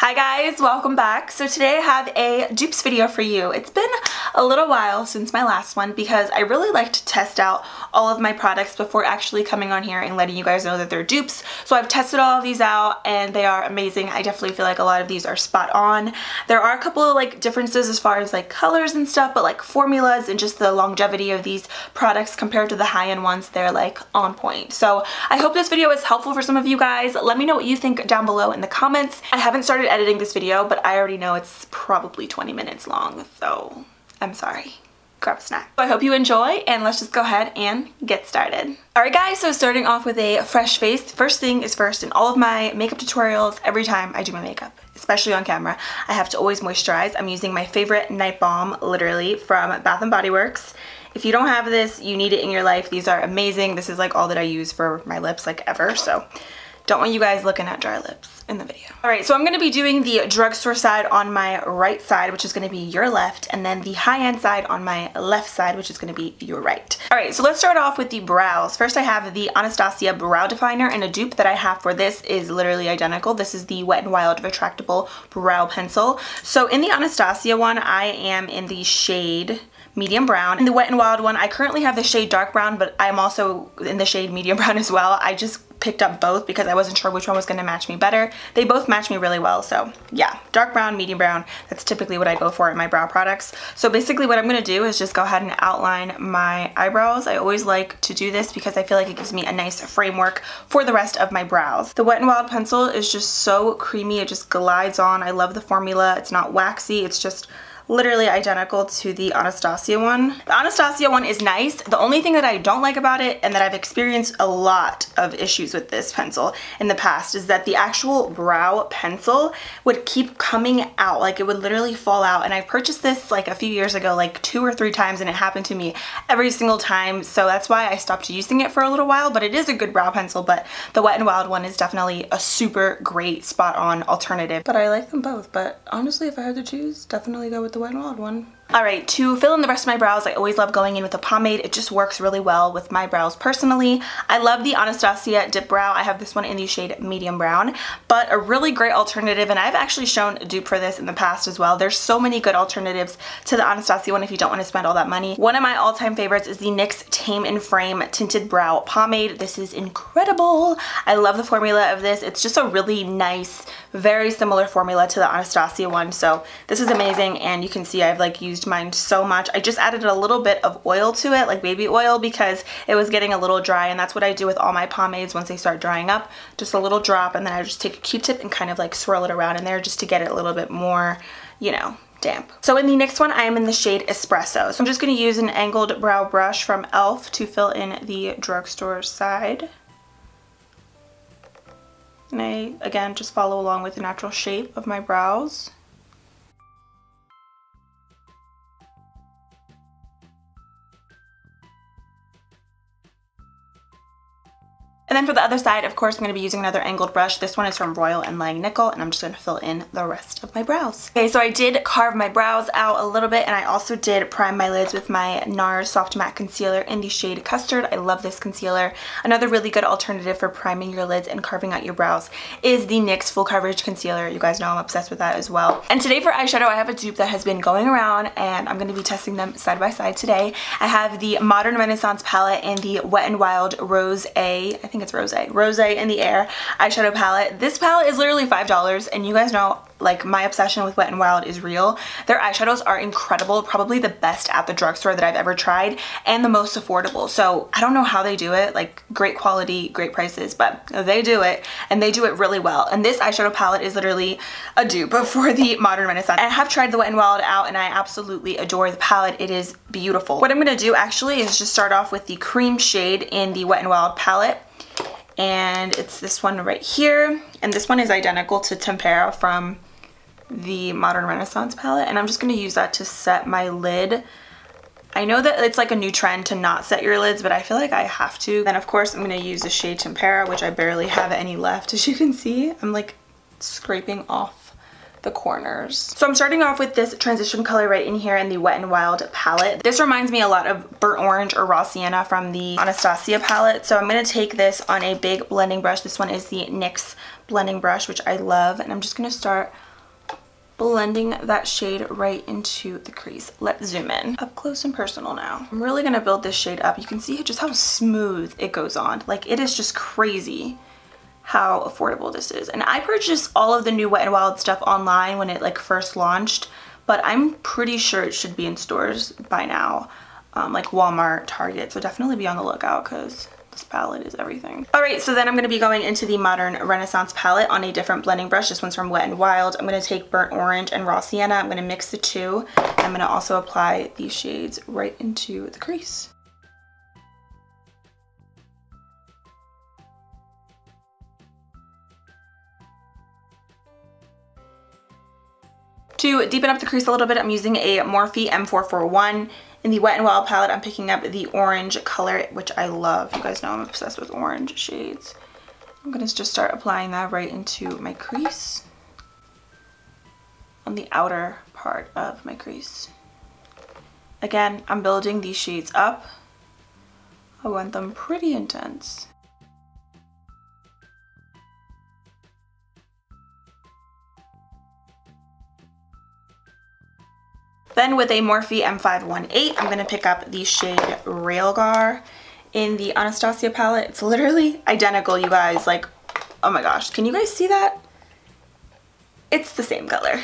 Hi guys, welcome back. So today I have a dupes video for you. It's been a little while since my last one because I really like to test out all of my products before actually coming on here and letting you guys know that they're dupes. So I've tested all of these out and they are amazing. I definitely feel like a lot of these are spot on. There are a couple of like differences as far as like colors and stuff, but like formulas and just the longevity of these products compared to the high-end ones, they're like on point. So I hope this video is helpful for some of you guys. Let me know what you think down below in the comments. I haven't started editing this video, but I already know it's probably 20 minutes long, so I'm sorry grab a snack. So I hope you enjoy and let's just go ahead and get started. Alright guys, so starting off with a fresh face. First thing is first, in all of my makeup tutorials, every time I do my makeup, especially on camera, I have to always moisturize. I'm using my favorite night balm, literally, from Bath & Body Works. If you don't have this, you need it in your life. These are amazing. This is like all that I use for my lips like ever, so don't want you guys looking at dry lips in the video. All right, so I'm gonna be doing the drugstore side on my right side, which is gonna be your left, and then the high-end side on my left side, which is gonna be your right. All right, so let's start off with the brows. First, I have the Anastasia Brow Definer, and a dupe that I have for this is literally identical. This is the Wet n Wild Retractable Brow Pencil. So in the Anastasia one, I am in the shade medium brown. In the Wet n Wild one, I currently have the shade dark brown, but I'm also in the shade medium brown as well. I just picked up both because I wasn't sure which one was going to match me better. They both match me really well, so yeah, dark brown, medium brown, that's typically what I go for in my brow products. So basically what I'm going to do is just go ahead and outline my eyebrows. I always like to do this because I feel like it gives me a nice framework for the rest of my brows. The Wet n Wild pencil is just so creamy, it just glides on. I love the formula, it's not waxy, it's just literally identical to the Anastasia one. The Anastasia one is nice. The only thing that I don't like about it and that I've experienced a lot of issues with this pencil in the past is that the actual brow pencil would keep coming out. Like it would literally fall out. And I purchased this like a few years ago, like two or three times and it happened to me every single time. So that's why I stopped using it for a little while, but it is a good brow pencil. But the Wet n Wild one is definitely a super great spot on alternative. But I like them both. But honestly, if I had to choose, definitely go with the the Wild one. Alright, to fill in the rest of my brows, I always love going in with a pomade. It just works really well with my brows personally. I love the Anastasia Dip Brow. I have this one in the shade medium brown, but a really great alternative, and I've actually shown a dupe for this in the past as well. There's so many good alternatives to the Anastasia one if you don't want to spend all that money. One of my all-time favorites is the NYX Tame and Frame Tinted Brow Pomade. This is incredible. I love the formula of this. It's just a really nice, very similar formula to the Anastasia one, so this is amazing, and you can see I've like used used mine so much. I just added a little bit of oil to it, like baby oil, because it was getting a little dry and that's what I do with all my pomades once they start drying up. Just a little drop and then I just take a q-tip and kind of like swirl it around in there just to get it a little bit more, you know, damp. So in the next one, I am in the shade Espresso. So I'm just going to use an angled brow brush from e.l.f. to fill in the drugstore side. And I, again, just follow along with the natural shape of my brows. And then for the other side, of course, I'm going to be using another angled brush. This one is from Royal and Langnickel, and I'm just going to fill in the rest of my brows. Okay, so I did carve my brows out a little bit, and I also did prime my lids with my NARS Soft Matte Concealer in the shade Custard. I love this concealer. Another really good alternative for priming your lids and carving out your brows is the NYX Full Coverage Concealer. You guys know I'm obsessed with that as well. And today for eyeshadow, I have a dupe that has been going around, and I'm going to be testing them side by side today. I have the Modern Renaissance palette in the Wet n Wild Rose A, I think think it's Rose. Rose in the Air eyeshadow palette. This palette is literally $5 and you guys know like my obsession with Wet n Wild is real. Their eyeshadows are incredible, probably the best at the drugstore that I've ever tried and the most affordable. So I don't know how they do it, like great quality, great prices, but they do it and they do it really well. And this eyeshadow palette is literally a dupe for the Modern Renaissance. I have tried the Wet n Wild out and I absolutely adore the palette. It is beautiful. What I'm gonna do actually is just start off with the cream shade in the Wet n Wild palette and it's this one right here and this one is identical to Tempera from the Modern Renaissance palette and I'm just going to use that to set my lid. I know that it's like a new trend to not set your lids but I feel like I have to. Then of course I'm going to use the shade Tempera which I barely have any left as you can see. I'm like scraping off the corners. So I'm starting off with this transition color right in here in the Wet n Wild palette. This reminds me a lot of Burnt Orange or Raw Sienna from the Anastasia palette. So I'm going to take this on a big blending brush. This one is the NYX blending brush, which I love. And I'm just going to start blending that shade right into the crease. Let's zoom in. Up close and personal now. I'm really gonna build this shade up. You can see just how smooth it goes on. Like it is just crazy how affordable this is. And I purchased all of the new Wet n Wild stuff online when it like first launched, but I'm pretty sure it should be in stores by now, um, like Walmart, Target. So definitely be on the lookout because this palette is everything. All right, so then I'm gonna be going into the Modern Renaissance palette on a different blending brush. This one's from Wet n Wild. I'm gonna take Burnt Orange and Raw Sienna. I'm gonna mix the two. I'm gonna also apply these shades right into the crease. To deepen up the crease a little bit, I'm using a Morphe M441 in the Wet n Wild palette, I'm picking up the orange color, which I love. You guys know I'm obsessed with orange shades. I'm gonna just start applying that right into my crease on the outer part of my crease. Again, I'm building these shades up. I want them pretty intense. Then with a Morphe M518, I'm going to pick up the shade Realgar in the Anastasia palette. It's literally identical, you guys. Like, oh my gosh, can you guys see that? It's the same color.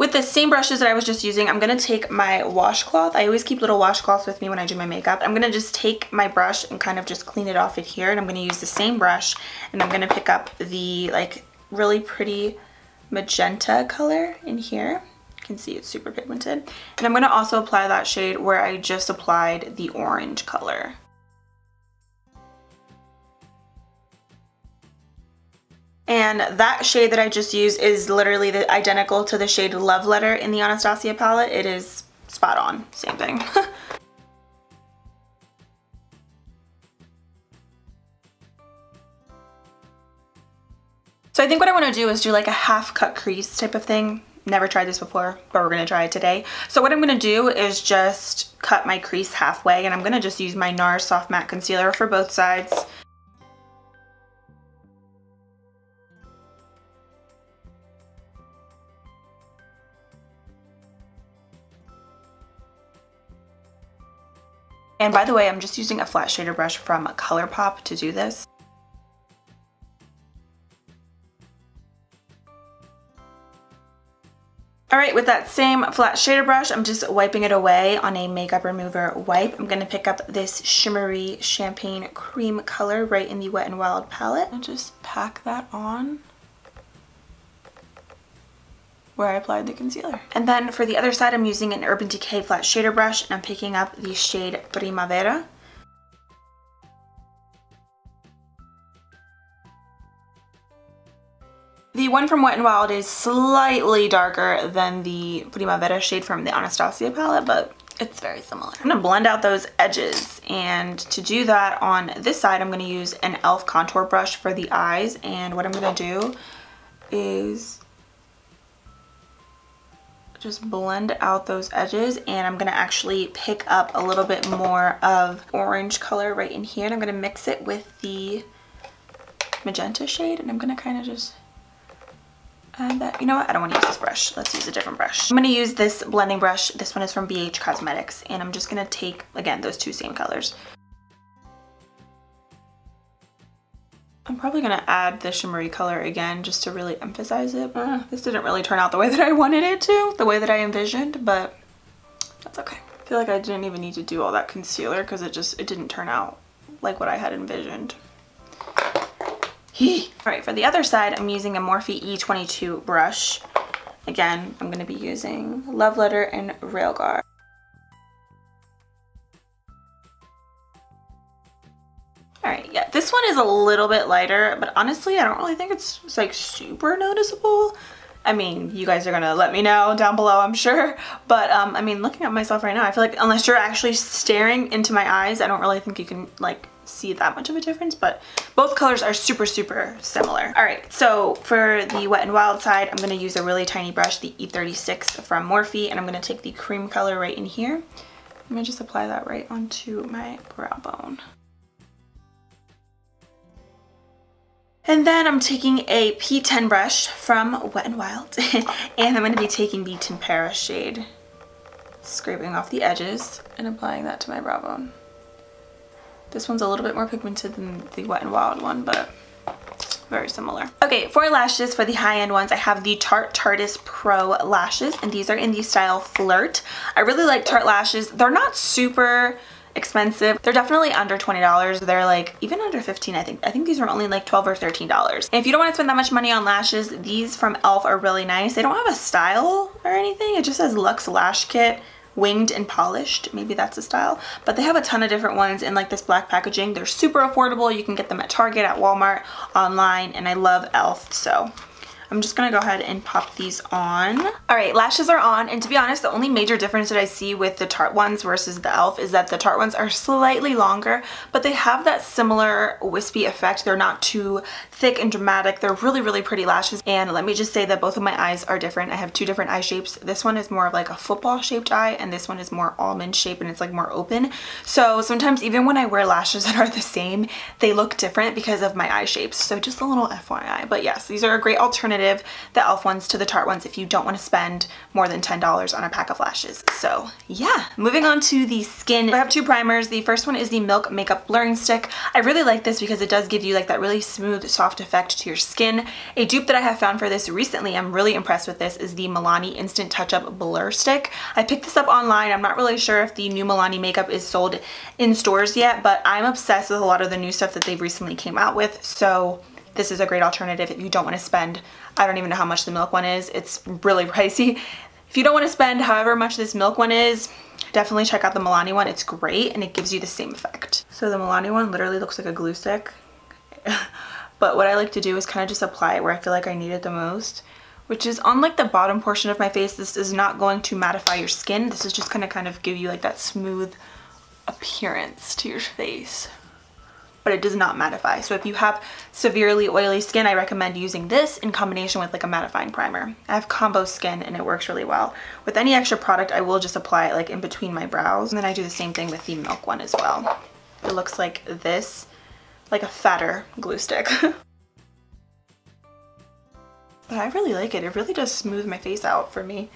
With the same brushes that I was just using, I'm going to take my washcloth. I always keep little washcloths with me when I do my makeup. I'm going to just take my brush and kind of just clean it off in here. And I'm going to use the same brush and I'm going to pick up the like really pretty magenta color in here. You can see it's super pigmented. And I'm going to also apply that shade where I just applied the orange color. And that shade that I just used is literally the identical to the shade Love Letter in the Anastasia palette. It is spot on, same thing. so I think what I want to do is do like a half cut crease type of thing. Never tried this before, but we're to try it today. So what I'm to do is just cut my crease halfway and I'm to just use my NARS Soft Matte Concealer for both sides. And by the way, I'm just using a flat shader brush from ColourPop to do this. Alright, with that same flat shader brush, I'm just wiping it away on a makeup remover wipe. I'm going to pick up this shimmery champagne cream color right in the Wet n Wild palette and just pack that on where I applied the concealer. And then for the other side, I'm using an Urban Decay flat shader brush and I'm picking up the shade Primavera. The one from Wet n Wild is slightly darker than the Primavera shade from the Anastasia palette, but it's very similar. I'm gonna blend out those edges and to do that on this side, I'm gonna use an e.l.f. contour brush for the eyes and what I'm gonna do is just blend out those edges and I'm gonna actually pick up a little bit more of orange color right in here and I'm gonna mix it with the magenta shade and I'm gonna kind of just add that. You know what? I don't want to use this brush. Let's use a different brush. I'm going to use this blending brush. This one is from BH Cosmetics and I'm just going to take, again, those two same colors. I'm probably going to add the shimmery color again just to really emphasize it. Uh, this didn't really turn out the way that I wanted it to, the way that I envisioned, but that's okay. I feel like I didn't even need to do all that concealer because it just, it didn't turn out like what I had envisioned. Alright, for the other side, I'm using a Morphe E22 brush. Again, I'm going to be using Love Letter and Realgar. Alright, yeah, this one is a little bit lighter, but honestly, I don't really think it's, it's like super noticeable. I mean, you guys are gonna let me know down below, I'm sure. But, um, I mean, looking at myself right now, I feel like unless you're actually staring into my eyes, I don't really think you can, like, see that much of a difference, but both colors are super, super similar. All right, so for the Wet n Wild side, I'm gonna use a really tiny brush, the E36 from Morphe, and I'm gonna take the cream color right in here I'm gonna just apply that right onto my brow bone. And then I'm taking a P10 brush from Wet n Wild and I'm going to be taking the Tempera shade, scraping off the edges and applying that to my brow bone. This one's a little bit more pigmented than the Wet n Wild one, but very similar. Okay, for lashes, for the high-end ones, I have the Tarte Tarteist Pro lashes, and these are in the style Flirt. I really like Tarte lashes. They're not super expensive. They're definitely under $20. They're like even under 15 I think. I think these are only like 12 or $13. And if you don't want to spend that much money on lashes, these from e.l.f. are really nice. They don't have a style or anything. It just says Luxe Lash Kit winged and polished maybe that's a style but they have a ton of different ones in like this black packaging they're super affordable you can get them at target at walmart online and i love elf so I'm just gonna go ahead and pop these on. All right, lashes are on, and to be honest, the only major difference that I see with the Tarte ones versus the e.l.f. is that the Tarte ones are slightly longer, but they have that similar wispy effect. They're not too thick and dramatic. They're really, really pretty lashes, and let me just say that both of my eyes are different. I have two different eye shapes. This one is more of like a football shaped eye, and this one is more almond shape, and it's like more open. So sometimes even when I wear lashes that are the same, they look different because of my eye shapes. So just a little FYI. But yes, these are a great alternative alternative, the e.l.f. ones to the Tarte ones if you don't want to spend more than $10 on a pack of lashes. So yeah, moving on to the skin. I have two primers. The first one is the Milk Makeup Blurring Stick. I really like this because it does give you like that really smooth, soft effect to your skin. A dupe that I have found for this recently, I'm really impressed with this, is the Milani Instant Touch Up Blur Stick. I picked this up online. I'm not really sure if the new Milani makeup is sold in stores yet, but I'm obsessed with a lot of the new stuff that they've recently came out with. So this is a great alternative if you don't want to spend, I don't even know how much the milk one is. It's really pricey. If you don't want to spend however much this milk one is, definitely check out the Milani one. It's great and it gives you the same effect. So the Milani one literally looks like a glue stick. but what I like to do is kind of just apply it where I feel like I need it the most which is on like the bottom portion of my face. This is not going to mattify your skin. This is just gonna kind of give you like that smooth appearance to your face but it does not mattify. So if you have severely oily skin, I recommend using this in combination with like a mattifying primer. I have combo skin and it works really well. With any extra product, I will just apply it like in between my brows. And then I do the same thing with the Milk one as well. It looks like this, like a fatter glue stick. but I really like it. It really does smooth my face out for me.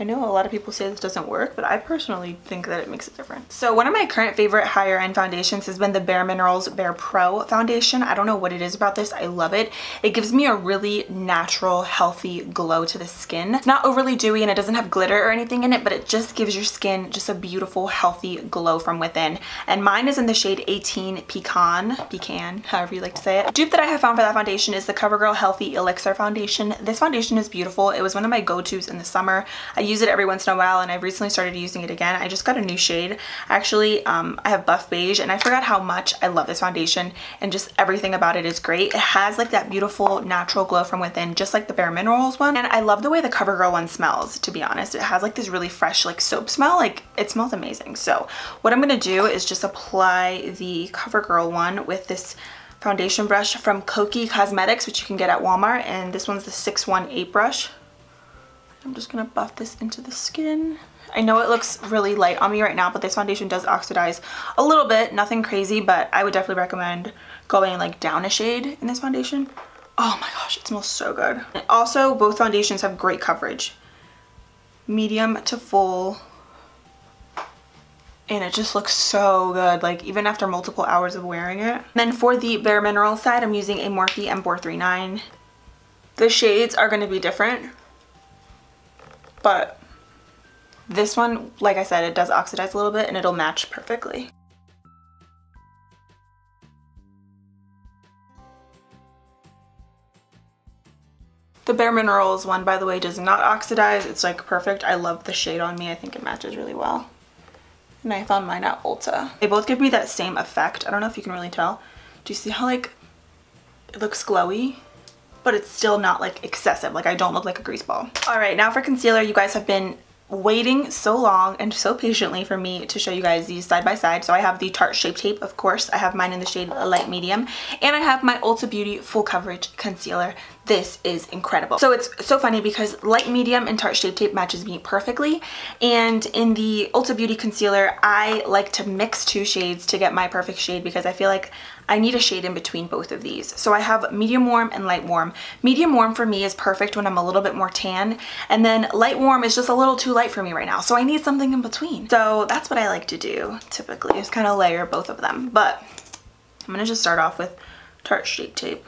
I know a lot of people say this doesn't work, but I personally think that it makes a difference. So one of my current favorite higher end foundations has been the Bare Minerals Bare Pro foundation. I don't know what it is about this. I love it. It gives me a really natural, healthy glow to the skin. It's not overly dewy and it doesn't have glitter or anything in it, but it just gives your skin just a beautiful, healthy glow from within. And mine is in the shade 18 Pecan, Pecan, however you like to say it. dupe that I have found for that foundation is the CoverGirl Healthy Elixir Foundation. This foundation is beautiful. It was one of my go-tos in the summer. I use it every once in a while and I've recently started using it again. I just got a new shade. Actually, um, I have Buff Beige and I forgot how much I love this foundation and just everything about it is great. It has like that beautiful natural glow from within, just like the Bare Minerals one. And I love the way the CoverGirl one smells, to be honest. It has like this really fresh like soap smell. Like it smells amazing. So what I'm going to do is just apply the CoverGirl one with this foundation brush from Kokie Cosmetics, which you can get at Walmart. And this one's the 618 brush. I'm just gonna buff this into the skin. I know it looks really light on me right now, but this foundation does oxidize a little bit, nothing crazy, but I would definitely recommend going like down a shade in this foundation. Oh my gosh, it smells so good. Also, both foundations have great coverage. Medium to full. And it just looks so good, like even after multiple hours of wearing it. And then for the Bare Mineral side, I'm using a Morphe M439. The shades are gonna be different but this one, like I said, it does oxidize a little bit and it'll match perfectly. The Bare Minerals one, by the way, does not oxidize. It's like perfect. I love the shade on me. I think it matches really well. And I found mine at Ulta. They both give me that same effect. I don't know if you can really tell. Do you see how like it looks glowy? But it's still not like excessive. Like I don't look like a grease ball. All right, now for concealer, you guys have been waiting so long and so patiently for me to show you guys these side by side. So I have the Tarte Shape Tape, of course. I have mine in the shade Light Medium. And I have my Ulta Beauty Full Coverage Concealer. This is incredible. So it's so funny because Light Medium and Tarte Shape Tape matches me perfectly. And in the Ulta Beauty Concealer, I like to mix two shades to get my perfect shade because I feel like I need a shade in between both of these. So I have medium warm and light warm. Medium warm for me is perfect when I'm a little bit more tan. And then light warm is just a little too light for me right now. So I need something in between. So that's what I like to do typically, is kind of layer both of them. But I'm going to just start off with Tarte Shape Tape.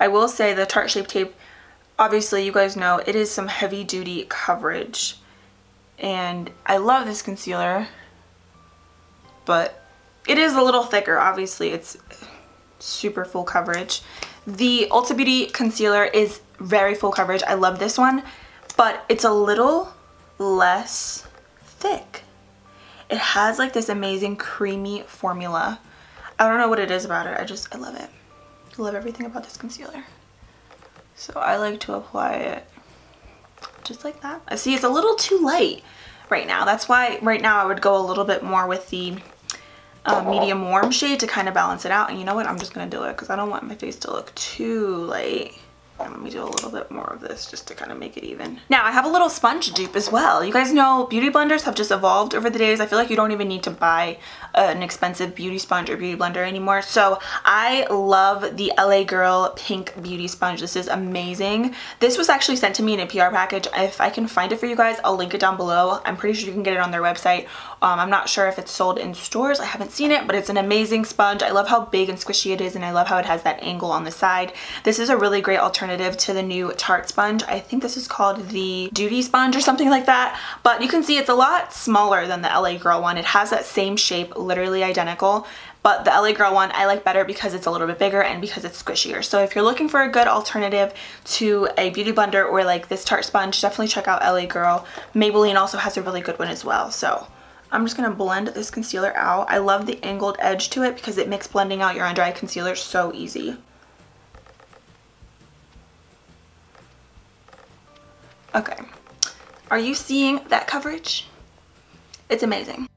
I will say the Tarte Shape Tape, obviously you guys know it is some heavy duty coverage. And I love this concealer, but it is a little thicker, obviously. It's super full coverage. The Ulta Beauty concealer is very full coverage. I love this one, but it's a little less thick. It has like this amazing creamy formula. I don't know what it is about it. I just, I love it. I love everything about this concealer. So I like to apply it just like that. I see it's a little too light right now. That's why right now I would go a little bit more with the medium warm shade to kind of balance it out. And you know what? I'm just going to do it because I don't want my face to look too light. And let me do a little bit more of this just to kind of make it even. Now I have a little sponge dupe as well. You guys know beauty blenders have just evolved over the days. I feel like you don't even need to buy an expensive beauty sponge or beauty blender anymore. So I love the LA Girl Pink Beauty Sponge. This is amazing. This was actually sent to me in a PR package. If I can find it for you guys, I'll link it down below. I'm pretty sure you can get it on their website. Um, I'm not sure if it's sold in stores. I haven't seen it, but it's an amazing sponge. I love how big and squishy it is, and I love how it has that angle on the side. This is a really great alternative to the new Tarte sponge. I think this is called the Duty sponge or something like that, but you can see it's a lot smaller than the LA Girl one. It has that same shape, literally identical, but the LA Girl one I like better because it's a little bit bigger and because it's squishier. So if you're looking for a good alternative to a beauty blender or like this Tarte sponge, definitely check out LA Girl. Maybelline also has a really good one as well. So I'm just going to blend this concealer out. I love the angled edge to it because it makes blending out your under eye concealer so easy. Okay. Are you seeing that coverage? It's amazing.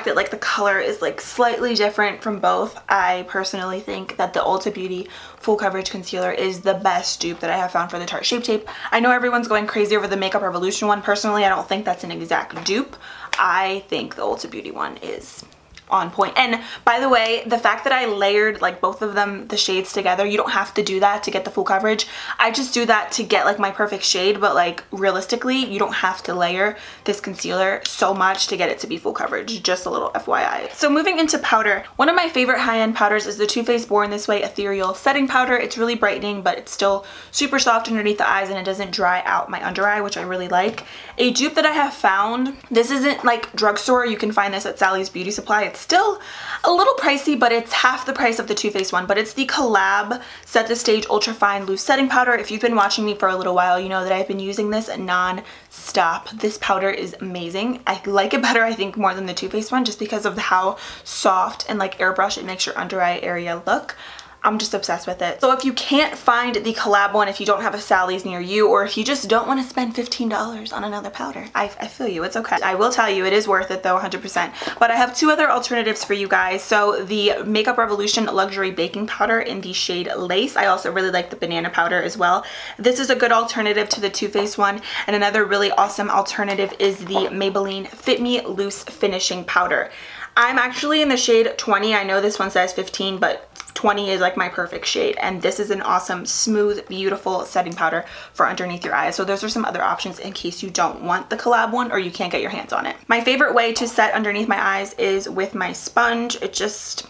Fact that like the color is like slightly different from both, I personally think that the Ulta Beauty Full Coverage Concealer is the best dupe that I have found for the Tarte Shape Tape. I know everyone's going crazy over the Makeup Revolution one. Personally, I don't think that's an exact dupe. I think the Ulta Beauty one is on point. And by the way, the fact that I layered like both of them, the shades together, you don't have to do that to get the full coverage. I just do that to get like my perfect shade, but like realistically, you don't have to layer this concealer so much to get it to be full coverage, just a little FYI. So moving into powder, one of my favorite high-end powders is the Too Faced Born This Way Ethereal Setting Powder. It's really brightening, but it's still super soft underneath the eyes and it doesn't dry out my under eye, which I really like. A dupe that I have found, this isn't like drugstore, you can find this at Sally's Beauty Supply. It's still a little pricey, but it's half the price of the Too Faced one, but it's the COL-LAB Set the Stage Ultra Fine Loose Setting Powder. If you've been watching me for a little while, you know that I've been using this non-stop. This powder is amazing. I like it better, I think, more than the Too Faced one, just because of how soft and like airbrush it makes your under eye area look. I'm just obsessed with it. So if you can't find the COL-LAB one, if you don't have a Sally's near you, or if you just don't want to spend $15 on another powder, I, I feel you, it's okay. I will tell you, it is worth it though, 100%. But I have two other alternatives for you guys. So the Makeup Revolution Luxury Baking Powder in the shade Lace. I also really like the banana powder as well. This is a good alternative to the Too Faced one. And another really awesome alternative is the Maybelline Fit Me Loose Finishing Powder. I'm actually in the shade 20. I know this one says 15, but 20 is like my perfect shade and this is an awesome smooth beautiful setting powder for underneath your eyes. So those are some other options in case you don't want the COL-LAB one or you can't get your hands on it. My favorite way to set underneath my eyes is with my sponge. It just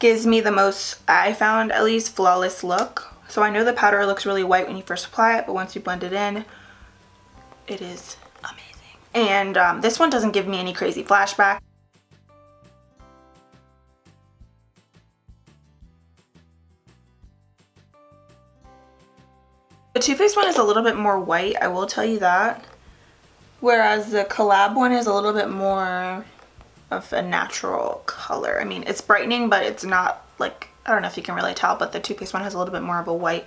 gives me the most I found at least flawless look. So I know the powder looks really white when you first apply it but once you blend it in it is amazing. And um, this one doesn't give me any crazy flashback The Too Faced one is a little bit more white, I will tell you that. Whereas the COL-LAB one is a little bit more of a natural color. I mean, it's brightening, but it's not like, I don't know if you can really tell, but the Too Faced one has a little bit more of a white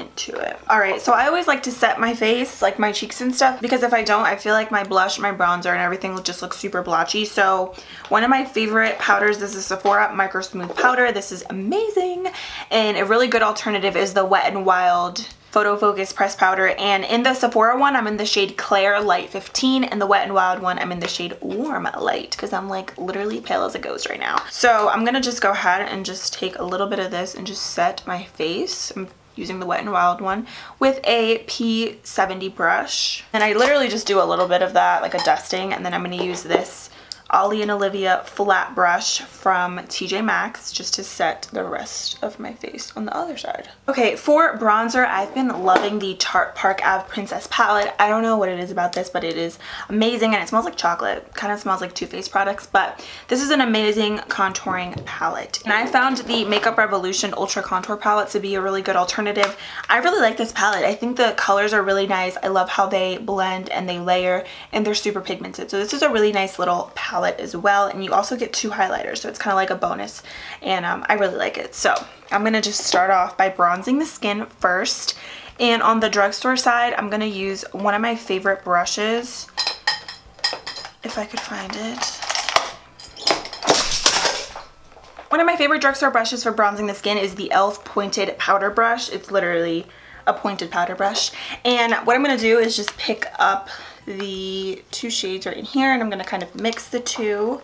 tint to it. Alright, so I always like to set my face, like my cheeks and stuff, because if I don't, I feel like my blush, my bronzer, and everything will just look super blotchy. So one of my favorite powders is the Sephora Micro Smooth Powder. This is amazing. And a really good alternative is the Wet n Wild Photo Focus Press Powder. And in the Sephora one, I'm in the shade Clair Light 15. And the Wet n Wild one, I'm in the shade Warm Light because I'm like literally pale as a ghost right now. So I'm going to just go ahead and just take a little bit of this and just set my face. I'm using the Wet n Wild one with a P70 brush. And I literally just do a little bit of that, like a dusting, and then I'm going to use this Ollie and Olivia flat brush from TJ Maxx just to set the rest of my face on the other side. Okay, for bronzer, I've been loving the Tarte Park Ave Princess palette. I don't know what it is about this, but it is amazing and it smells like chocolate. Kind of smells like Too Faced products, but this is an amazing contouring palette. And I found the Makeup Revolution Ultra Contour palette to be a really good alternative. I really like this palette. I think the colors are really nice. I love how they blend and they layer and they're super pigmented. So this is a really nice little palette palette as well and you also get two highlighters so it's kind of like a bonus and um, I really like it. So I'm gonna just start off by bronzing the skin first and on the drugstore side I'm gonna use one of my favorite brushes if I could find it. One of my favorite drugstore brushes for bronzing the skin is the e.l.f. pointed powder brush. It's literally a pointed powder brush. And what I'm gonna do is just pick up the two shades right in here and I'm going to kind of mix the two,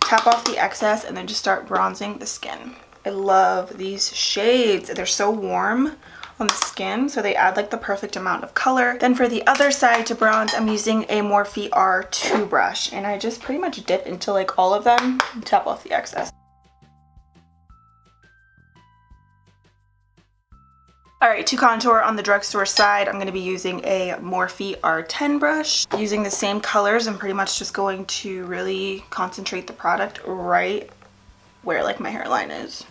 tap off the excess, and then just start bronzing the skin. I love these shades. They're so warm on the skin so they add like the perfect amount of color. Then for the other side to bronze I'm using a Morphe R2 brush and I just pretty much dip into like all of them and tap off the excess. Alright, to contour on the drugstore side, I'm going to be using a Morphe R10 brush. Using the same colors, I'm pretty much just going to really concentrate the product right where like my hairline is.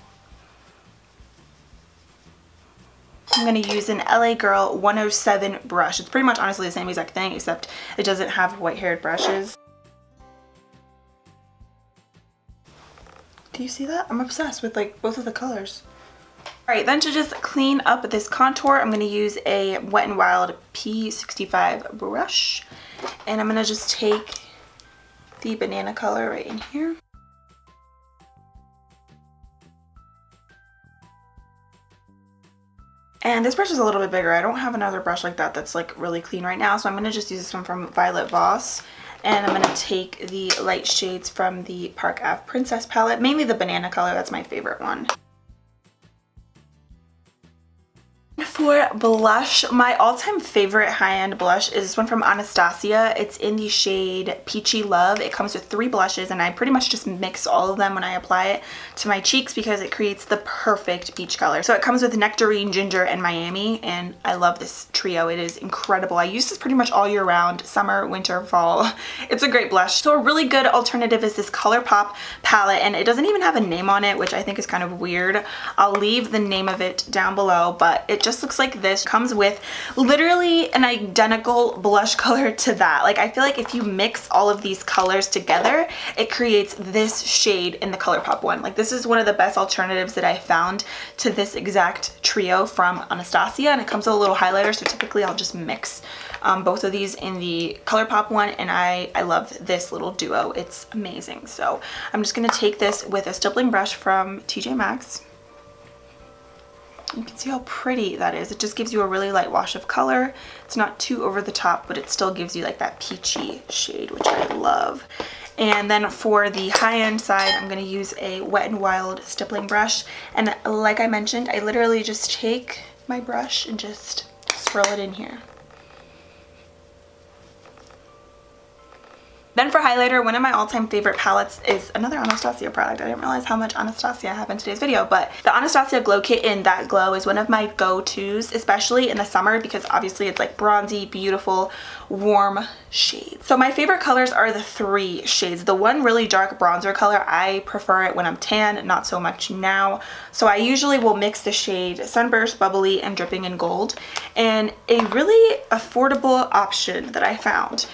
I'm going to use an LA Girl 107 brush. It's pretty much honestly the same exact thing except it doesn't have white haired brushes. Do you see that? I'm obsessed with like both of the colors. Alright, then to just clean up this contour, I'm going to use a Wet n Wild P65 brush. And I'm going to just take the banana color right in here. And this brush is a little bit bigger. I don't have another brush like that that's like really clean right now. So I'm going to just use this one from Violet Voss. And I'm going to take the light shades from the Park Ave Princess palette. Mainly the banana color. That's my favorite one. For blush, my all-time favorite high-end blush is this one from Anastasia. It's in the shade Peachy Love. It comes with three blushes and I pretty much just mix all of them when I apply it to my cheeks because it creates the perfect peach color. So it comes with Nectarine, Ginger, and Miami and I love this trio. It is incredible. I use this pretty much all year round, summer, winter, fall. It's a great blush. So a really good alternative is this ColourPop palette and it doesn't even have a name on it, which I think is kind of weird. I'll leave the name of it down below, but it just looks like this. Comes with literally an identical blush color to that. Like I feel like if you mix all of these colors together, it creates this shade in the ColourPop one. Like this is one of the best alternatives that I found to this exact trio from Anastasia and it comes with a little highlighter so typically I'll just mix um, both of these in the ColourPop one and I, I love this little duo. It's amazing. So I'm just going to take this with a stippling brush from TJ Maxx you can see how pretty that is. It just gives you a really light wash of color. It's not too over the top, but it still gives you like that peachy shade, which I love. And then for the high-end side, I'm going to use a Wet n Wild stippling brush. And like I mentioned, I literally just take my brush and just swirl it in here. Then for highlighter, one of my all-time favorite palettes is another Anastasia product. I didn't realize how much Anastasia I have in today's video, but the Anastasia Glow Kit in That Glow is one of my go-tos, especially in the summer because obviously it's like bronzy, beautiful, warm shades. So my favorite colors are the three shades. The one really dark bronzer color, I prefer it when I'm tan, not so much now. So I usually will mix the shade Sunburst, Bubbly, and Dripping in Gold. And a really affordable option that I found.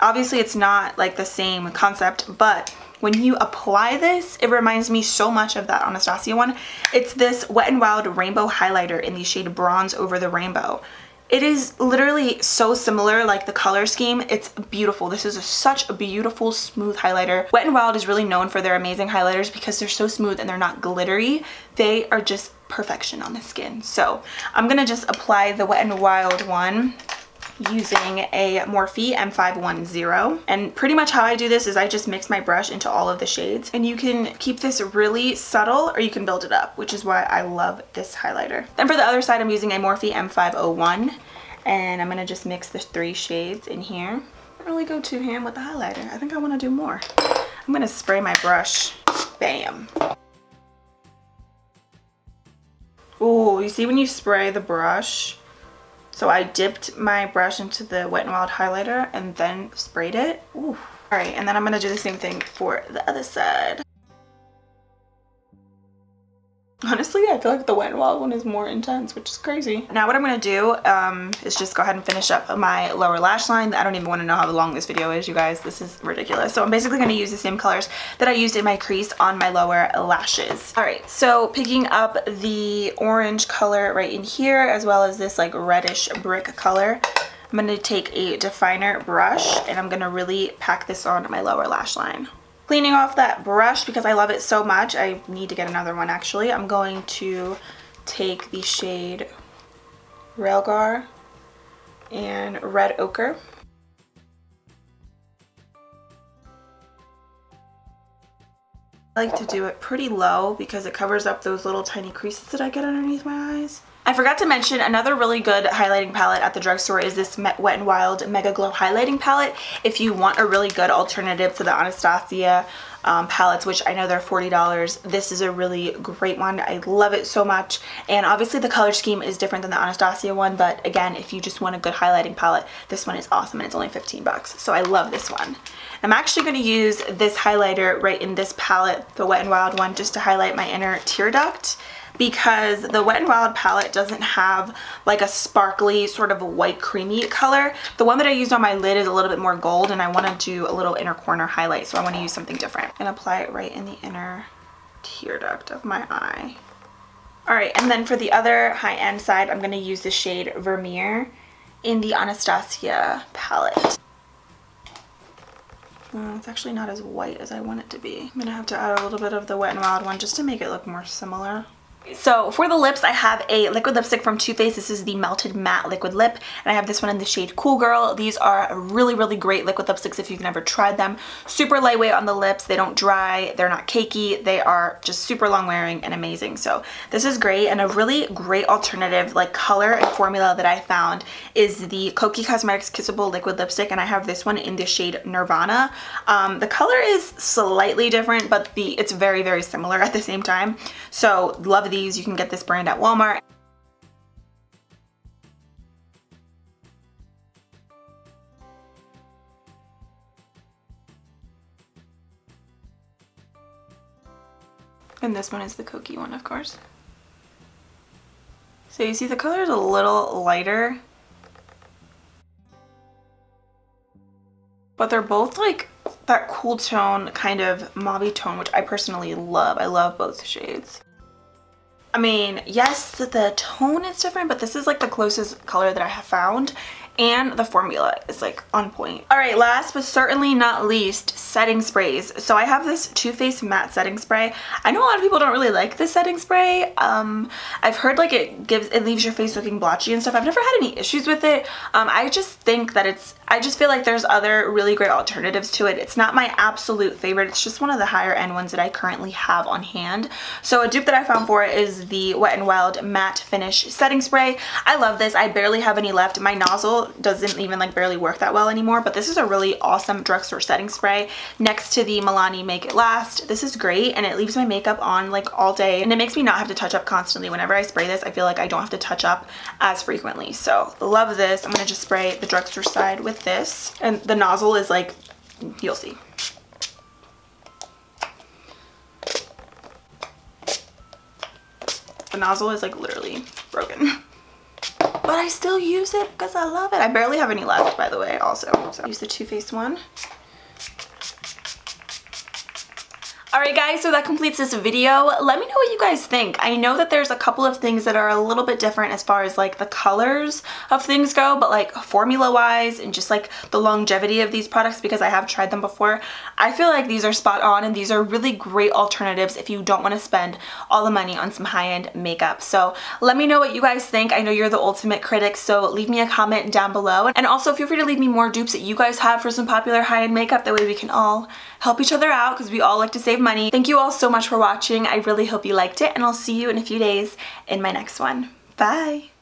Obviously it's not like the same concept, but when you apply this, it reminds me so much of that Anastasia one. It's this Wet n Wild Rainbow Highlighter in the shade Bronze Over the Rainbow. It is literally so similar, like the color scheme. It's beautiful. This is a, such a beautiful, smooth highlighter. Wet n Wild is really known for their amazing highlighters because they're so smooth and they're not glittery. They are just perfection on the skin. So I'm going to just apply the Wet n Wild one using a Morphe M510 and pretty much how I do this is I just mix my brush into all of the shades and you can keep this really subtle or you can build it up which is why I love this highlighter. Then for the other side I'm using a Morphe M501 and I'm to just mix the three shades in here. I don't really go too ham with the highlighter. I think I want to do more. I'm to spray my brush. Bam. Oh, you see when you spray the brush so I dipped my brush into the Wet n Wild highlighter and then sprayed it. Ooh. All right, and then I'm gonna do the same thing for the other side. I feel like the Wet n Wild one is more intense, which is crazy. Now what I'm going to do um, is just go ahead and finish up my lower lash line. I don't even want to know how long this video is, you guys. This is ridiculous. So I'm basically going to use the same colors that I used in my crease on my lower lashes. Alright, so picking up the orange color right in here, as well as this like reddish brick color. I'm going to take a definer brush and I'm going to really pack this on my lower lash line. Cleaning off that brush because I love it so much. I need to get another one actually. I'm going to take the shade Realgar and Red Ochre. I like to do it pretty low because it covers up those little tiny creases that I get underneath my eyes. I forgot to mention another really good highlighting palette at the drugstore is this Wet n Wild Mega Glow highlighting palette. If you want a really good alternative to the Anastasia um, palettes, which I know they're $40. This is a really great one. I love it so much. And obviously the color scheme is different than the Anastasia one, but again, if you just want a good highlighting palette, this one is awesome and it's only 15 bucks. So I love this one. I'm actually going to use this highlighter right in this palette, the Wet n Wild one, just to highlight my inner tear duct because the Wet n Wild palette doesn't have like a sparkly sort of white creamy color. The one that I used on my lid is a little bit more gold and I want to do a little inner corner highlight so I want to use something different and apply it right in the inner tear duct of my eye. Alright, and then for the other high-end side, I'm going to use the shade Vermeer in the Anastasia palette. Uh, it's actually not as white as I want it to be. I'm going to have to add a little bit of the Wet n Wild one just to make it look more similar. So for the lips, I have a liquid lipstick from Too Faced. This is the Melted Matte Liquid Lip, and I have this one in the shade Cool Girl. These are really, really great liquid lipsticks if you've never tried them. Super lightweight on the lips. They don't dry. They're not cakey. They are just super long wearing and amazing. So this is great, and a really great alternative like color and formula that I found is the Kokie Cosmetics Kissable Liquid Lipstick, and I have this one in the shade Nirvana. Um, the color is slightly different, but the it's very, very similar at the same time. So love these these. You can get this brand at Walmart. And this one is the Kokie one, of course. So you see the color is a little lighter. But they're both like that cool tone kind of mauve tone, which I personally love. I love both shades. I mean, yes, the tone is different, but this is like the closest color that I have found and the formula is like on point. All right, last but certainly not least, setting sprays. So I have this Too Faced matte setting spray. I know a lot of people don't really like this setting spray. Um, I've heard like it gives, it leaves your face looking blotchy and stuff. I've never had any issues with it. Um, I just think that it's, I just feel like there's other really great alternatives to it. It's not my absolute favorite. It's just one of the higher end ones that I currently have on hand. So a dupe that I found for it is the Wet n Wild Matte Finish Setting Spray. I love this. I barely have any left. My nozzle doesn't even like barely work that well anymore, but this is a really awesome drugstore setting spray next to the Milani Make It Last. This is great and it leaves my makeup on like all day and it makes me not have to touch up constantly. Whenever I spray this, I feel like I don't have to touch up as frequently. So love this. I'm gonna just spray the drugstore side with this. And the nozzle is like, you'll see. The nozzle is like literally broken. But I still use it because I love it. I barely have any left, by the way, also. So use the Too Faced one. Alright guys, so that completes this video. Let me know what you guys think. I know that there's a couple of things that are a little bit different as far as like the colors of things go, but like formula wise and just like the longevity of these products because I have tried them before, I feel like these are spot on and these are really great alternatives if you don't want to spend all the money on some high-end makeup. So let me know what you guys think. I know you're the ultimate critic, so leave me a comment down below. And also feel free to leave me more dupes that you guys have for some popular high-end makeup. That way we can all help each other out because we all like to save money. Thank you all so much for watching. I really hope you liked it and I'll see you in a few days in my next one. Bye!